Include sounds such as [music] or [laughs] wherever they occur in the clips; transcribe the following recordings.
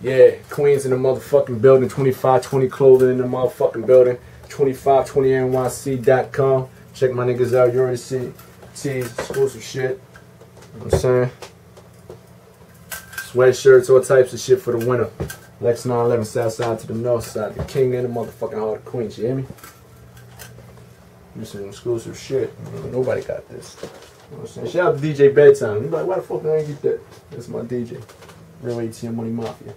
Yeah, Queens in the motherfucking building. 2520 clothing in the motherfucking building. 2520nyc.com. Check my niggas out. You already see tees, exclusive shit. You know what I'm saying? Sweatshirts, all types of shit for the winter. Lexx 9Eleven, south side to the north side. The king and the motherfucking heart of Queens, you hear me? This is exclusive shit. Nobody got this. You know what I'm saying? Shout out to DJ Bedtime. You like, why the fuck did I get that? That's my DJ. Real ATM Money Mafia.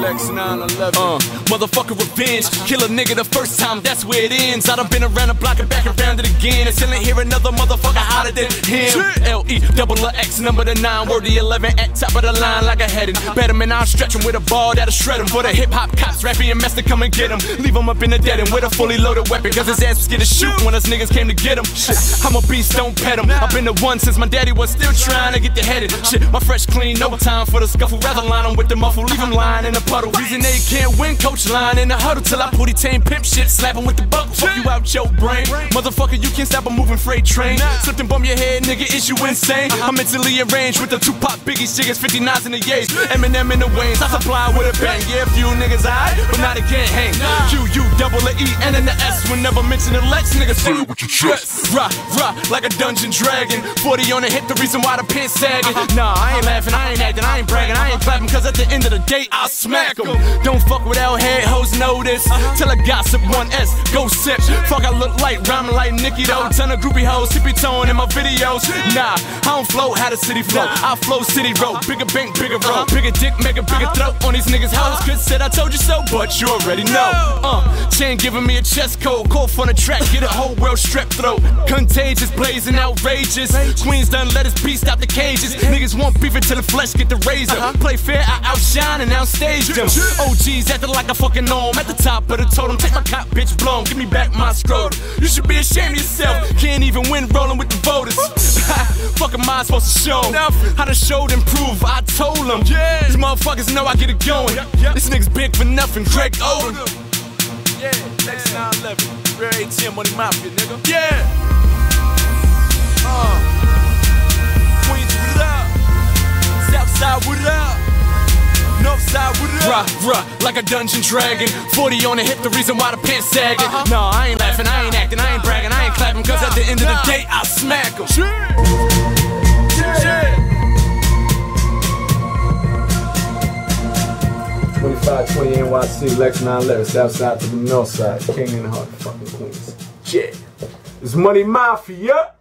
Lexx 9Eleven. Uh, motherfucker revenge. Kill a nigga the first time, that's where it ends. I done been around the block and back around it again. And still ain't hear another motherfucker hotter than him. L E double X number the nine, word the 11 at top of the line like a heading. Better man, I'll stretch him with a ball that'll shred him. For the hip hop cops, rapping and mess to come and get him. Leave him up in the dead end with a fully loaded weapon. Cause his ass was scared to shoot when us niggas came to get him. Shit, I'm a beast, don't pet him. I've been the one since my daddy was still trying to get the headed. Shit, my fresh clean, no time for the scuffle. Rather line him with the muffle, leave him lying in the puddle. Reason they can't win, coach line in the huddle till I put tame pimp shit, slap him with the buckle. Fuck you out your brain. Motherfucker, you can't stop a moving freight train. Slipped and bump your head, nigga, is you insane? Uh-huh. I'm mentally arranged with the Tupac, Biggie, Jiggers, 59s and the Yays. Eminem and the Waynes, I supply with a bang. Yeah, a few niggas I, but not again, hang. Q, U, double the E, N and the S. Whenever mention the Lexx, niggas say it with your chest. Rah, rah, like a dungeon dragon. 40 on the hip, the reason why the pants sagging. Uh-huh. Nah, I ain't laughing, I ain't acting, I ain't bragging, I ain't clapping, cause at the end of the day, I'll smack 'em. Don't fuck with L head hoes, know this. Till I gossip 1S, go sip. Fuck, I look like rhyming like Nicki though. Uh-huh. Ton of groupie hoes, hippie tone in my videos. Nah, I don't flow how the city flow. I flow city road, uh-huh. bigger bank, bigger uh-huh. road. Bigger dick, make a bigger throat on these niggas' hoes. Cause said I told you so, but you already know. Uh, chain giving me a chest cold, call for the track, get a whole world strep throat. Contagious, blazing outrageous. Queens done let us beast out the cages. Niggas want beef until the flesh get the razor. Play fair, I outshine and outstage them. OGs acting like a fucking norm at the top of the totem. Take my cop, bitch, blown. Give me back my scrotum. You should be ashamed of yourself. Can't even win rolling with the voters. [laughs] Fuck am I supposed to show 'em? How the show improve? I told them. These motherfuckers know I get it going. This nigga's big for nothing. Greg Oden. Yeah, Lexx 9Eleven. Real ATM money mafia, nigga. Yeah. Uh. Queens, what up? Southside, what up? Northside, what up? Like a dungeon dragon. 40 on the hip, the reason why the pants sagging. No, I ain't laughing, I the end of the day, I smack 'em. Yeah. 2520 NYC, Lexx 9Eleven, south side to the north side. King and the heart fucking Queens. Yeah. It's Money Mafia.